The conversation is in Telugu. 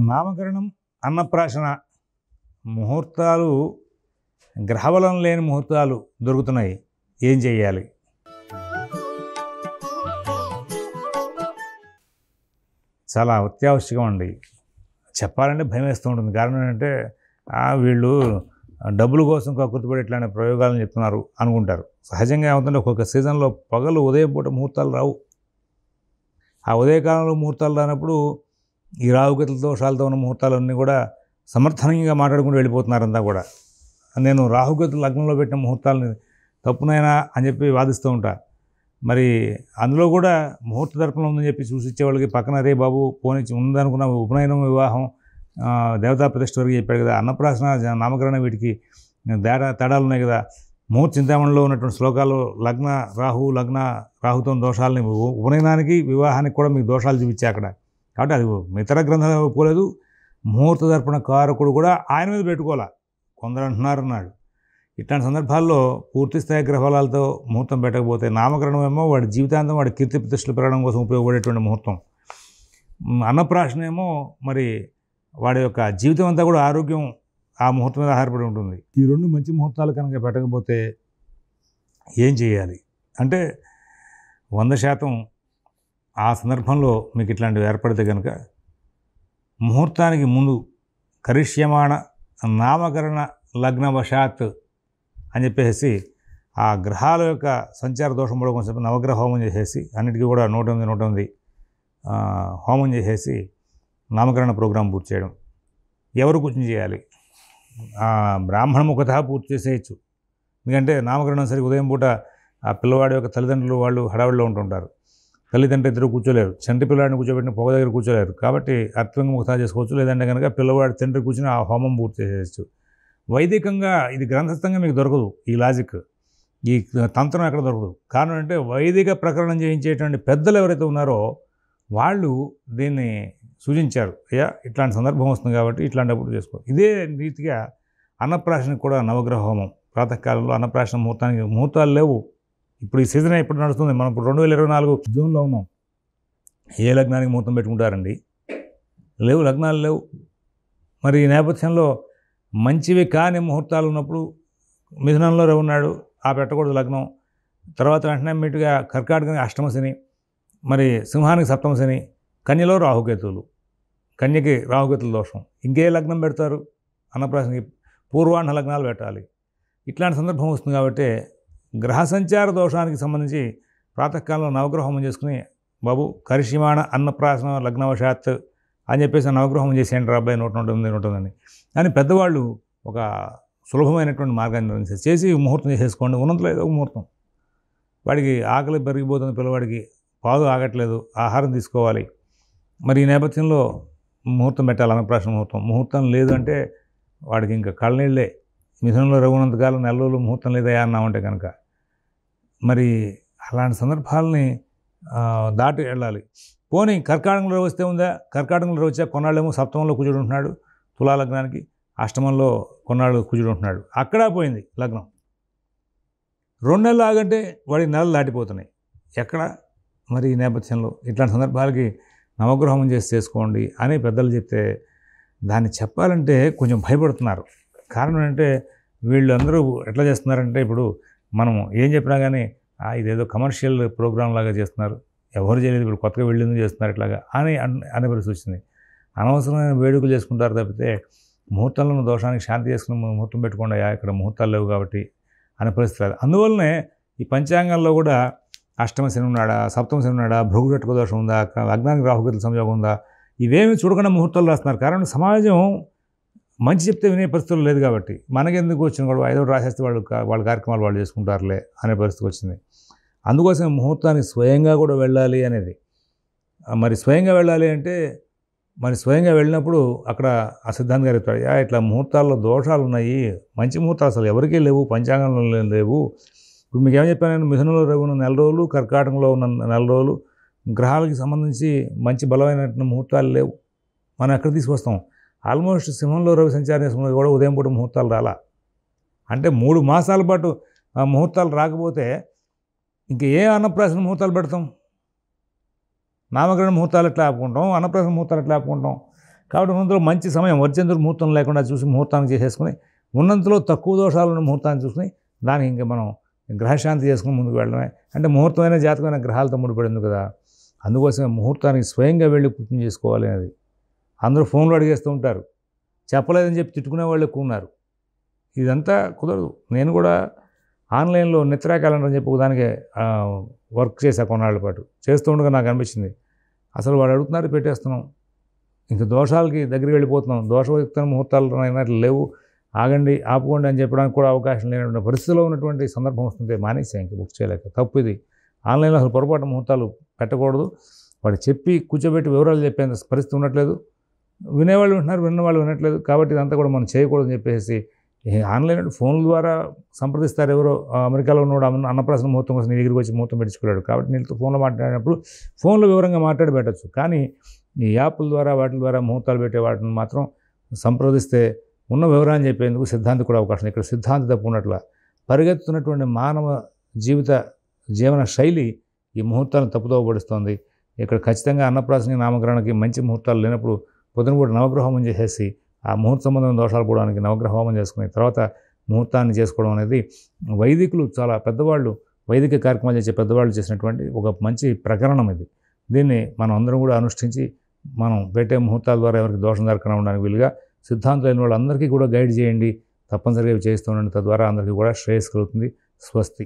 నామకరణం అన్నప్రాశన ముహూర్తాలు గ్రహబలం లేని ముహూర్తాలు దొరుకుతున్నాయి. ఏం చేయాలి? చాలా అత్యావశ్యకం అండి. చెప్పాలంటే భయం వేస్తూ ఉంటుంది. కారణం ఏంటంటే వీళ్ళు డబ్బుల కోసం కక్కుర్తిపడి ఇట్లాంటి ప్రయోగాలను చెప్తున్నారు అనుకుంటారు. సహజంగా ఏమవుతుంటే ఒక్కొక్క సీజన్లో పగలు ఉదయం పూట ముహూర్తాలు రావు. ఆ ఉదయకాలంలో ముహూర్తాలు రానప్పుడు ఈ రావుగతుల దోషాలతో ఉన్న ముహూర్తాలన్నీ కూడా సమర్థనీయంగా మాట్లాడుకుంటూ వెళ్ళిపోతున్నారు అంతా కూడా. నేను రాహుగతుల లగ్నంలో పెట్టిన ముహూర్తాలని తప్పునైనా అని చెప్పి వాదిస్తూ ఉంటా. మరి అందులో కూడా ముహూర్త దర్పణం ఉందని చెప్పి చూసి ఇచ్చేవాళ్ళకి పక్కన రే బాబు పోనిచ్చి ఉందనుకున్న ఉపనయనం వివాహం దేవతా ప్రతిష్ట వరకు చెప్పాడు కదా అన్నప్రాసన నామకరణ వీటికి తేడా తేడాలు ఉన్నాయి కదా. ముహూర్త చింతామణిలో ఉన్నటువంటి శ్లోకాలు లగ్న రాహు లగ్న రాహుతో దోషాలని ఉపనయనానికి వివాహానికి కూడా మీకు దోషాలు చూపించే అక్కడ. కాబట్టి అది ఇతర గ్రంథాలు ఒప్పుకోలేదు ముహూర్త దర్పణ కారకుడు కూడా ఆయన మీద పెట్టుకోవాలా? కొందరు అంటున్నారన్నాడు ఇట్లాంటి సందర్భాల్లో పూర్తి స్థాయి గ్రహఫలాలతో ముహూర్తం పెట్టకపోతే నామకరణం ఏమో వాడి జీవితాంతం వాడి కీర్తి ప్రతిష్టలు పెరగడం కోసం ఉపయోగపడేటువంటి ముహూర్తం. మ్, అన్నప్రాశన ఏమో మరి వాడి యొక్క జీవితం అంతా కూడా ఆరోగ్యం ఆ ముహూర్తం మీద ఆధారపడి ఉంటుంది. ఈ రెండు మంచి ముహూర్తాలు కనుక పెట్టకపోతే ఏం చేయాలి? అంటే వంద శాతం ఆ సందర్భంలో మీకు ఇట్లాంటివి ఏర్పడితే కనుక ముహూర్తానికి ముందు కరిష్యమాణ నామకరణ లగ్నవశాత్ అని చెప్పేసి ఆ గ్రహాల యొక్క సంచార దోషం కూడా కొంచెం నవగ్రహ హోమం చేసేసి అన్నిటికీ కూడా నూట ఎనిమిది నూట ఎనిమిది హోమం చేసేసి నామకరణ ప్రోగ్రాం పూర్తి చేయడం. ఎవరు కూర్చొని చేయాలి? బ్రాహ్మణ ముఖత పూర్తి చేసేయచ్చు. ఎందుకంటే నామకరణం సరి ఉదయం పూట ఆ పిల్లవాడి యొక్క తల్లిదండ్రులు వాళ్ళు హడావిడిలో ఉంటుంటారు. తల్లిదండ్రులు ఇద్దరు కూర్చోలేరు. చంటి పిల్లవాడిని కూర్చోబెట్టిన పొగ దగ్గర కూర్చోలేరు. కాబట్టి అర్థంగా ముఖతా చేసుకోవచ్చు. లేదంటే కనుక పిల్లవాడి తండ్రి కూర్చుని ఆ హోమం పూర్తి చేసేయచ్చు. వైదికంగా ఇది గ్రంథస్థంగా మీకు దొరకదు. ఈ లాజిక్. ఈ తంత్రం ఎక్కడ దొరకదు. కారణం అంటే వైదిక ప్రకరణం చేయించేటువంటి పెద్దలు ఎవరైతే ఉన్నారో వాళ్ళు దీన్ని సూచించారు. అయ్యా ఇట్లాంటి సందర్భం వస్తుంది కాబట్టి ఇట్లాంటప్పుడు చేసుకో. ఇదే రీతిగా అన్నప్రాశనకు కూడా నవగ్రహ హోమం. ప్రాతకాలంలో అన్నప్రాశన ముహూర్తానికి ముహూర్తాలు లేవు. ఇప్పుడు ఈ సీజన్ ఎప్పుడు నడుస్తుంది? మనం ఇప్పుడు రెండు వేల ఇరవై నాలుగు జూన్లో ఉన్నాం. ఏ లగ్నానికి ముహూర్తం పెట్టుకుంటారండి? లేవు లగ్నాలు లేవు. మరి ఈ నేపథ్యంలో మంచివి కాని ముహూర్తాలు ఉన్నప్పుడు మిథునంలో రవి ఉన్నాడు ఆ పెట్టకూడదు లగ్నం. తర్వాత వెంటనే మీటుగా కర్కాటకానికి అష్టమ శని మరి సింహానికి సప్తమ శని కన్యలో రాహుకేతువులు. కన్యకి రాహుకేతుల దోషం. ఇంకే లగ్నం పెడతారు? అన్నప్రాసనకి పూర్వాహ్న లగ్నాలు పెట్టాలి. ఇట్లాంటి సందర్భం వస్తుంది కాబట్టి గ్రహ సంచార దోషానికి సంబంధించి ప్రాతకాలంలో నవగ్రహం చేసుకుని బాబు కరిషిమాణ అన్నప్రాసన లగ్నవశాత్ అని చెప్పేసి నవగ్రహం చేసేయండి రా అబ్బాయి నూట నూట ఎనిమిది నూట అని పెద్దవాళ్ళు ఒక సులభమైనటువంటి మార్గాన్ని నిర్ణయించారు. చేసి ముహూర్తం చేసేసుకోండి. ఉన్నంతలో ఏదో ఒక ముహూర్తం. వాడికి ఆకలి పెరిగిపోతుంది పిల్లవాడికి పాదు ఆగట్లేదు ఆహారం తీసుకోవాలి. మరి ఈ నేపథ్యంలో ముహూర్తం పెట్టాలి అన్నప్రాసన ముహూర్తం. ముహూర్తం లేదు అంటే వాడికి ఇంకా కళ్ళనీళ్ళే. మిథునంలో రఘునంతకాలం నెల రోజులు ముహూర్తం లేదయా అన్నామంటే కనుక మరి అలాంటి సందర్భాలని దాటి వెళ్ళాలి. పోనీ కర్కాటకంలో వస్తే ఉందా? కర్కాటకంలో వచ్చా కొన్నాళ్ళేమో సప్తమంలో కుజుడు ఉంటున్నాడు తులా లగ్నానికి అష్టమంలో కొన్నాళ్ళు కుజుడు ఉంటున్నాడు. అక్కడ పోయింది లగ్నం. రెండు నెలలు ఆగంటే వాడి నెలలు దాటిపోతున్నాయి. ఎక్కడ? మరి ఈ నేపథ్యంలో ఇట్లాంటి సందర్భాలకి నవగ్రహం చేసి చేసుకోండి అని పెద్దలు చెప్తే దాన్ని చెప్పాలంటే కొంచెం భయపడుతున్నారు. కారణం ఏంటంటే వీళ్ళందరూ ఎట్లా చేస్తున్నారంటే ఇప్పుడు మనం ఏం చెప్పినా కానీ ఇదేదో కమర్షియల్ ప్రోగ్రామ్ లాగా చేస్తున్నారు. ఎవరు చేయలేదు ఇప్పుడు కొత్తగా వెళ్ళింది చేస్తున్నారు ఇట్లాగా అని అన్- అనే పరిస్థితి వచ్చింది. అనవసరమైన వేడుకలు చేసుకుంటారు తప్పితే ముహూర్తంలో దోషానికి శాంతి చేసుకుని ముహూర్తం పెట్టుకుండా ఇక్కడ ముహూర్తాలు లేవు కాబట్టి అనే పరిస్థితి రాదు. అందువల్లనే ఈ పంచాంగంలో కూడా అష్టమ శని ఉన్నాడా సప్తమ శని ఉన్నాడా భృగుటట్టుక దోషం ఉందా అగ్నానికి రాహుగతుల సంయోగం ఉందా ఇవేమి చూడకుండా ముహూర్తాలు రాస్తున్నారు. కారణం సమాజం మంచి చెప్తే వినే పరిస్థితులు లేదు కాబట్టి మనకెందుకు వచ్చిన కూడా ఏదో రాసేస్తే వాళ్ళు వాళ్ళ కార్యక్రమాలు వాళ్ళు చేసుకుంటారులే అనే పరిస్థితి వచ్చింది. అందుకోసం ముహూర్తానికి స్వయంగా కూడా వెళ్ళాలి అనేది. మరి స్వయంగా వెళ్ళాలి అంటే మరి స్వయంగా వెళ్ళినప్పుడు అక్కడ ఆ సిద్ధాంత్ గారు చెప్తాడు ఇట్లా ముహూర్తాల్లో దోషాలు ఉన్నాయి. మంచి ముహూర్తాలు అసలు ఎవరికీ లేవు పంచాంగంలో లేవు. ఇప్పుడు మీకు ఏం చెప్పాను మిథునంలో రవి ఉన్న నెల రోజులు కర్కాటకంలో ఉన్న నెల రోజులు గ్రహాలకి సంబంధించి మంచి బలమైనటువంటి ముహూర్తాలు లేవు. మనం ఎక్కడ తీసుకొస్తాం? ఆల్మోస్ట్ సింహంలో రవి సంచారం చేసుకున్నది కూడా ఉదయం పూట ముహూర్తాలు రాలా. అంటే మూడు మాసాల పాటు ఆ ముహూర్తాలు రాకపోతే ఇంక ఏ అన్నప్రాసన ముహూర్తాలు పెడతాం? నామకరణ ముహూర్తాలు ఎట్లా ఆపుకుంటాం? అన్నప్రాసన ముహూర్తాలు ఎట్లా ఆపుకుంటాం? కాబట్టి ఉన్నంతలో మంచి సమయం వర్జంతులు ముహూర్తం లేకుండా చూసి ముహూర్తాన్ని చేసేసుకుని ఉన్నంతలో తక్కువ దోషాలను ముహూర్తాన్ని చూసుకుని దానికి ఇంకా మనం గ్రహశాంతి చేసుకుని ముందుకు వెళ్ళడమే. అంటే ముహూర్తమైన జాతకమైన గ్రహాలతో ముడిపడింది కదా. అందుకోసమే ముహూర్తానికి స్వయంగా వెళ్ళి పూర్తి చేసుకోవాలి అనేది అందరూ ఫోన్లో అడిగేస్తూ ఉంటారు. చెప్పలేదని చెప్పి తిట్టుకునే వాళ్ళు ఎక్కువ ఉన్నారు. ఇదంతా కుదరదు. నేను కూడా ఆన్లైన్లో నిత్రా క్యాలెండర్ అని చెప్పి దానికి వర్క్ చేశా కొన్నాళ్ళ పాటు. చేస్తూ ఉండగా నాకు అనిపించింది అసలు వాళ్ళు అడుగుతున్నారు పెట్టేస్తున్నాం. ఇంకా దోషాలకి దగ్గరికి వెళ్ళిపోతున్నాం. దోషయుక్త ముహూర్తాలు అయినట్లు లేవు. ఆగండి ఆపుకోండి అని చెప్పడానికి కూడా అవకాశం లేనటువంటి పరిస్థితిలో ఉన్నటువంటి సందర్భం వస్తుంటే మానేసా ఇంకా బుక్ చేయలేక. తప్పు ఇది. ఆన్లైన్లో అసలు పొరపాటు ముహూర్తాలు పెట్టకూడదు. వాడు చెప్పి కూర్చోబెట్టి వివరాలు చెప్పేంత పరిస్థితి ఉండట్లేదు. వినేవాళ్ళు వింటున్నారు విన్నవాళ్ళు వినట్లేదు. కాబట్టి ఇదంతా కూడా మనం చేయకూడదని చెప్పేసి ఆన్లైన్ ఫోన్ల ద్వారా సంప్రదిస్తారు ఎవరో అమెరికాలో ఉన్నవాడు అన్నప్రాసన ముహూర్తం కోసం నీ దగ్గరికి వచ్చి ముహూర్తం పెట్టుకున్నాడు. కాబట్టి నీళ్ళతో ఫోన్లో మాట్లాడినప్పుడు ఫోన్లో వివరంగా మాట్లాడి పెట్టచ్చు. కానీ ఈ యాప్ల ద్వారా వాటి ద్వారా ముహూర్తాలు పెట్టే వాటిని మాత్రం సంప్రదిస్తే ఉన్న వివరాన్ని చెప్పేందుకు సిద్ధాంతి కూడా అవకాశం. ఇక్కడ సిద్ధాంతి తప్పు ఉన్నట్ల పరిగెత్తుతున్నటువంటి మానవ జీవిత జీవన శైలి ఈ ముహూర్తాలను తప్పుదోవబడుస్తోంది ఇక్కడ ఖచ్చితంగా అన్నప్రాసన నామకరణకి మంచి ముహూర్తాలు లేనప్పుడు పొద్దునపూట నవగ్రహ హోమం చేసేసి ఆ ముహూర్త సంబంధం దోషాలు పోవడానికి నవగ్రహ హోమం చేసుకుని తర్వాత ముహూర్తాన్ని చేసుకోవడం అనేది వైదికులు చాలా పెద్దవాళ్ళు వైదిక కార్యక్రమాలు చేసే పెద్దవాళ్ళు చేసినటువంటి ఒక మంచి ప్రకరణం ఇది. దీన్ని మనం అందరం కూడా అనుష్ఠించి మనం పెట్టే ముహూర్తాల ద్వారా ఎవరికి దోషం దొరకడం ఉండడానికి వీలుగా సిద్ధాంతం లేని వాళ్ళందరికీ కూడా గైడ్ చేయండి. తప్పనిసరిగా చేస్తూ ఉండండి. తద్వారా అందరికీ కూడా శ్రేయస్ కలుగుతుంది. స్వస్తి.